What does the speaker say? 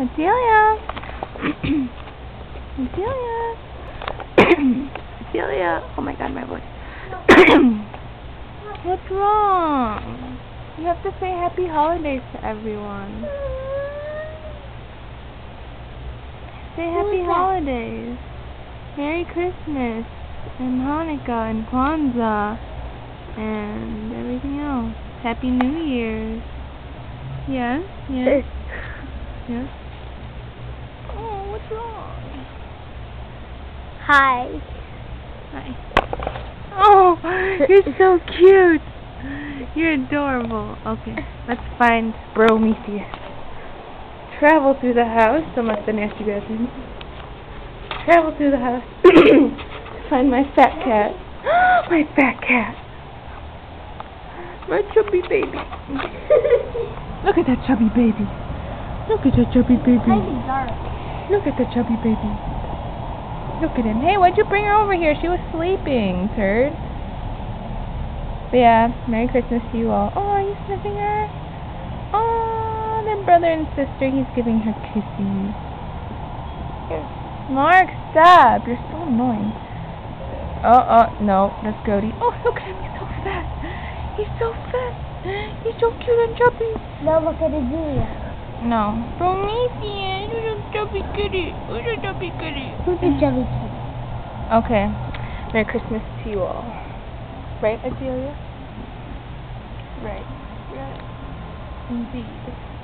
Adelia. Adelia. Adelia. Oh my god, my voice. What's wrong? You have to say happy holidays to everyone. Say happy holidays. Merry Christmas and Hanukkah and Kwanzaa and everything else. Happy New Year's. Yes, yes, yes. Wrong? Hi. Hi. Oh, you're so cute. You're adorable. Okay, let's find Brometheus. Travel through the house. Must have been nasty bathroom. Travel through the house to find my fat cat. my fat cat. My chubby baby. Look at that chubby baby. Look at that chubby baby. Look at that chubby baby. Look at him. Hey, why'd you bring her over here? She was sleeping, turd. But yeah, Merry Christmas to you all. Oh, are you sniffing her? Oh, they're brother and sister. He's giving her kisses. Mark, stop. You're so annoying. Oh, oh, no, that's Cody. Oh, look at him. He's so fat. He's so fat. He's so cute and chubby. Now look at Adelia. No. Brometheus, chubby kitty. You're a chubby kitty. Who's the chubby kid? Okay. Merry Christmas to you all. Right, Adelia? Right. Right. Indeed.